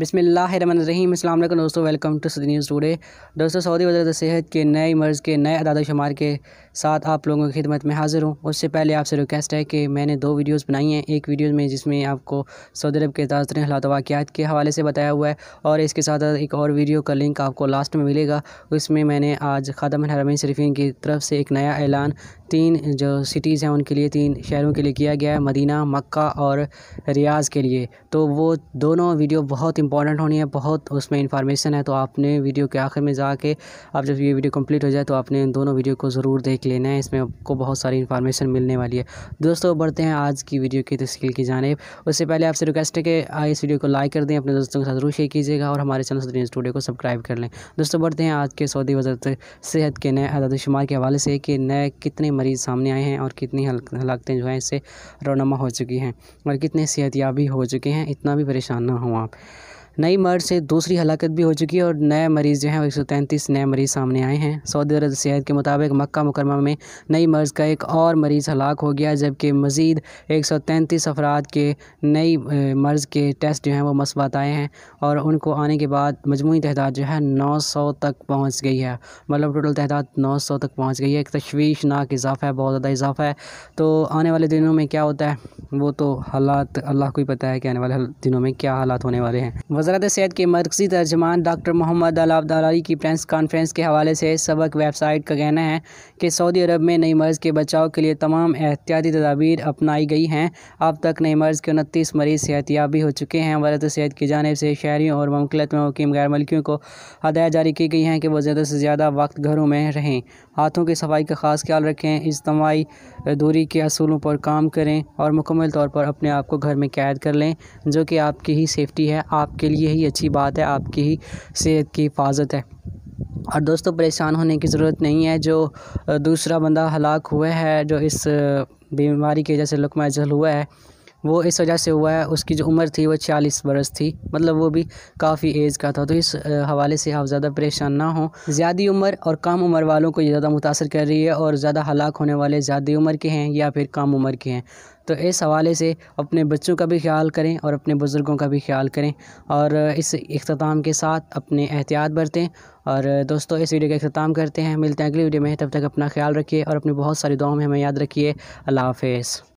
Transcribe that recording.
بسم اللہ الرحمن الرحیم السلام علیکم دوستو ویلکم ٹو سدی نیوز ٹوڈے دوستو سعودی وزارت صحت کے نئے مرض کے نئے اعداد و شمار کے ساتھ آپ لوگوں کی خدمت میں حاضر ہوں۔ اس سے پہلے آپ سے ریکویسٹ ہے کہ میں نے دو ویڈیوز بنائی ہیں۔ ایک ویڈیوز میں جس میں آپ کو سعودی عرب کے تازہ ترین حالات واقعات کے حوالے سے بتایا ہوا ہے اور اس کے ساتھ ایک اور ویڈیو کا لنک آپ کو لاسٹ میں ملے گا۔ اس میں میں نے آج خادم الحرمین صرفین کی طرف سے ایک نیا اعلان تین جو سٹیز ہیں ان کے لیے، تین شہروں کے لیے کیا گیا ہے، مدینہ، مکہ اور ریاض کے لیے۔ تو وہ دونوں ویڈیو بہت امپورٹنٹ ہونی ہے بہت اس میں انفارمیشن ہے۔ تو آپ نے ویڈیو کے آخر میں جا کے، اب جب یہ ویڈیو کمپلیٹ ہو جائے تو آپ نے ان دونوں ویڈیو کو ضرور دیکھ لینا ہے۔ اس میں آپ کو بہت ساری انفارمیشن ملنے والی ہے۔ دوستوں بڑھتے ہیں آج کی ویڈیو کی تشکیل کی جانب۔ اس سے پہلے آپ سے ریکویسٹ ہے کہ اس ویڈیو کو لائک کر دیں۔ اپنے دوستوں کے ساتھ ضرور شیئر کیجیے گا اور ہمارے چینل سدری اسٹوڈیو کو سبسکرائب کر لیں۔ دوستوں بڑھتے ہیں آج کے سعودی وزارت صحت کے نئے اعداد و شمار کے حوالے سے کہ نئے کتنے مریض سامنے آئے ہیں اور کتنی ہلاکتیں جو ہیں اس سے رونما ہو چکی ہیں اور کتنے صحت یابی ہو چکے ہیں، اتنا بھی پریشان نہ ہوں آپ۔ نئی مرض سے دوسری ہلاکت بھی ہو چکی ہے اور نئے مریض جو ہیں وہ ایک سو تینتیس نئے مریض سامنے آئے ہیں۔ سعودی عرب صحت کے مطابق مکہ مکرمہ میں نئی مرض کا ایک اور مریض ہلاک ہو گیا، جبکہ مزید ایک سو تینتیس افراد کے نئی مرض کے ٹیسٹ جو ہیں وہ مثبت آئے ہیں اور ان کو آنے کے بعد مجموعی تعداد جو ہے نو سو تک پہنچ گئی ہے۔ مطلب ٹوٹل تعداد نو سو تک پہنچ گئی ہے۔ ایک تشویشناک اضافہ ہے، بہت زیادہ اضافہ ہے۔ تو آنے والے دنوں میں کیا ہوتا ہے؟ وہ تو حالات اللہ کو ہی پتہ ہے کہ آنے والے دنوں میں کیا حالات ہونے والے ہیں۔ وزارت صحت کے مرکزی ترجمان ڈاکٹر محمد علی کی پریس کانفرنس کے حوالے سے سبق ویب سائٹ کا کہنا ہے کہ سعودی عرب میں نئی مرض کے بچاؤ کے لیے تمام احتیاطی تدابیر اپنائی گئی ہیں۔ اب تک نئی مرض کے انتیس مریض صحت یابی ہو چکے ہیں۔ وزارت صحت کی جانب سے شہریوں اور ممکلت میں مقیم غیر ملکیوں کو ہدایت جاری کی گئی ہیں کہ وہ زیادہ سے زیادہ وقت گھروں میں رہیں۔ ہاتھوں کی صفائی کا خاص خیال رکھیں۔ اجتماعی دوری کے اصولوں پر کام کریں اور مکمل طور پر اپنے آپ کو گھر میں قید کر لیں، جو کہ آپ کی ہی سیفٹی ہے، آپ کے لیے ہی اچھی بات ہے، آپ کی ہی صحت کی حفاظت ہے۔ اور دوستوں پریشان ہونے کی ضرورت نہیں ہے، جو دوسرا بندہ ہلاک ہوا ہے، جو اس بیماری کی وجہ سے لقمہ جل ہوا ہے وہ اس وجہ سے ہوا ہے، اس کی جو عمر تھی وہ چالیس برس تھی۔ مطلب وہ بھی کافی ایج کا تھا۔ تو اس حوالے سے آپ زیادہ پریشان نہ ہوں۔ زیادہ عمر اور کم عمر والوں کو یہ زیادہ متاثر کر رہی ہے اور زیادہ ہلاک ہونے والے زیادہ عمر کے ہیں یا پھر کم عمر کے ہیں۔ تو اس حوالے سے اپنے بچوں کا بھی خیال کریں اور اپنے بزرگوں کا بھی خیال کریں اور اس اختتام کے ساتھ اپنے احتیاط برتیں۔ اور دوستو، اس ویڈیو کا اختتام کرتے ہیں۔ ملتے ہیں اگلی ویڈیو میں۔ تب تک اپنا خیال رکھیے اور اپنی بہت ساری دعاؤں میں ہمیں یاد رکھیے۔ اللہ حافظ۔